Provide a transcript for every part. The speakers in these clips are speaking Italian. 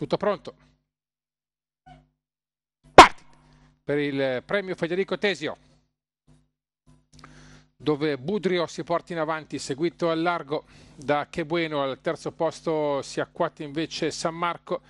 Tutto pronto? Parti! Per il premio Federico Tesio, dove Budrio si porta in avanti, seguito al largo da Che Bueno, al terzo posto si acquatta invece San Marco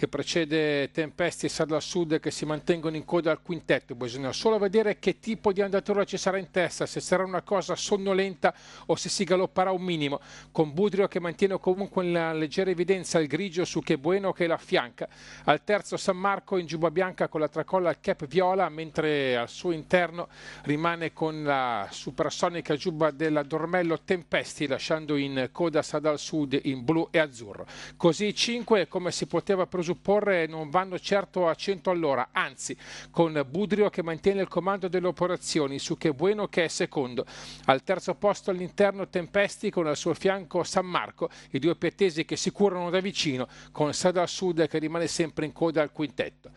che precede Tempesti e Sadla Sud che si mantengono in coda al quintetto. Bisogna solo vedere che tipo di andatura ci sarà in testa, se sarà una cosa sonnolenta o se si galopperà un minimo, con Budrio che mantiene comunque in leggera evidenza il grigio su Che Bueno che la affianca. Al terzo San Marco in giubba bianca con la tracolla al cap viola, mentre al suo interno rimane con la supersonica giubba della Dormello Tempesti, lasciando in coda Sadal Sud in blu e azzurro. Così i cinque, come si poteva presupporre, presupporre non vanno certo a 100 all'ora, anzi con Budrio che mantiene il comando delle operazioni su Che Bueno che è secondo. Al terzo posto all'interno Tempesti con al suo fianco San Marco, i due piattesi che si curano da vicino con Sada Sud che rimane sempre in coda al quintetto.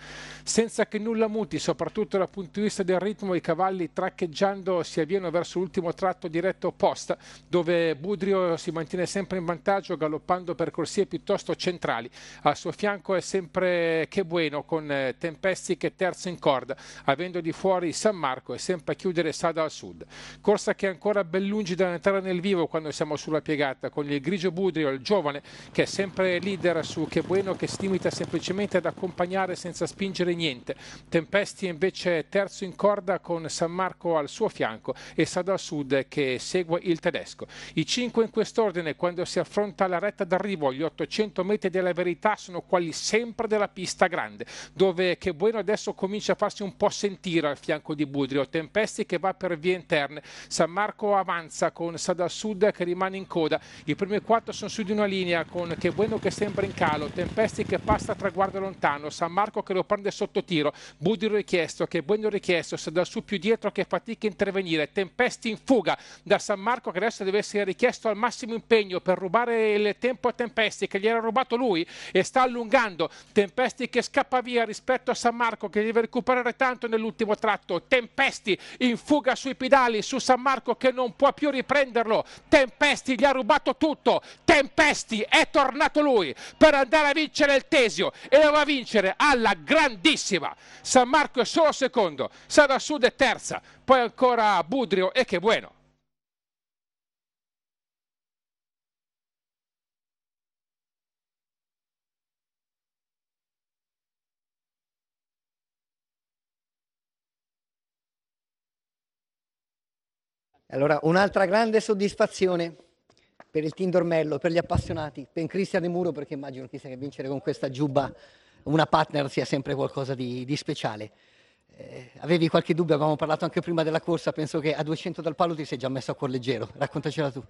Senza che nulla muti, soprattutto dal punto di vista del ritmo, i cavalli traccheggiando si avviano verso l'ultimo tratto diretto opposta, dove Budrio si mantiene sempre in vantaggio galoppando per corsie piuttosto centrali. Al suo fianco è sempre Che Bueno con eh, Tempesti che terzo in corda, avendo di fuori San Marco e sempre a chiudere Sada al sud. Corsa che è ancora ben lungi dall'entrare nel vivo quando siamo sulla piegata, con il grigio Budrio, il giovane, che è sempre leader su Che Bueno, che si limita semplicemente ad accompagnare senza spingere niente. Tempesti invece terzo in corda con San Marco al suo fianco e Sada al sud che segue il tedesco. I cinque in quest'ordine quando si affronta la retta d'arrivo, gli 800 metri della verità sono quali sempre della pista grande, dove Che Bueno adesso comincia a farsi un po' sentire al fianco di Budrio. Tempesti che va per vie interne, San Marco avanza con Sada Sud che rimane in coda. I primi quattro sono su di una linea con Che Bueno che sembra in calo, Tempesti che passa a traguardo lontano, San Marco che lo prende sotto tiro, Budrio richiesto, Che Bueno richiesto, Sada su più dietro che fatica a intervenire, Tempesti in fuga. Da San Marco che adesso deve essere richiesto al massimo impegno per rubare il tempo a Tempesti che gli era rubato lui e sta allungando secondo, Tempesti che scappa via rispetto a San Marco che deve recuperare tanto nell'ultimo tratto, Tempesti in fuga sui pedali su San Marco che non può più riprenderlo, Tempesti gli ha rubato tutto, Tempesti è tornato lui per andare a vincere il Tesio e lo va a vincere alla grandissima, San Marco è solo secondo, Sada Sud è terza, poi ancora Budrio e che bueno. Allora, un'altra grande soddisfazione per il team Dormello, per gli appassionati, per Cristian De Muro, perché immagino che vincere con questa giubba una partner sia sempre qualcosa di, di speciale. Eh, avevi qualche dubbio, avevamo parlato anche prima della corsa, penso che a 200 dal palo ti sei già messo a cuor leggero, raccontacela tu.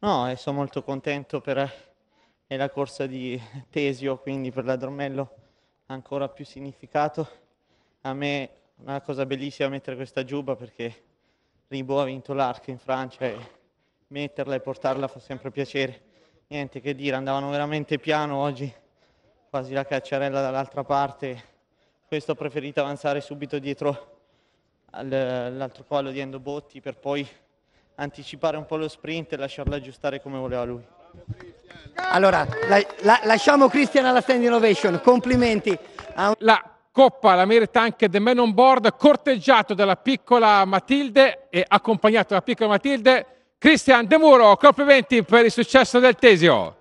No, e sono molto contento per la corsa di Tesio, quindi per la Dormello ancora più significato. A me è una cosa bellissima mettere questa giubba perché Ribot ha vinto l'arco in Francia e metterla e portarla fa sempre piacere. Niente che dire, andavano veramente piano oggi, quasi la cacciarella dall'altra parte. Questo ho preferito avanzare subito dietro all'altro cavallo di Endo Botti per poi anticipare un po' lo sprint e lasciarlo aggiustare come voleva lui. Allora, la, la, lasciamo Cristian alla stand innovation, complimenti. La Coppa, la Merit anche The Man on Board, corteggiato dalla piccola Matilde e accompagnato dalla piccola Matilde. Cristian De Muro, complimenti per il successo del Tesio.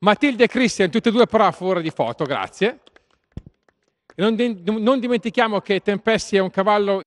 Matilde e Cristian, tutte e due però a favore di foto, grazie. Non, non, dimentichiamo che Tempesti è un cavallo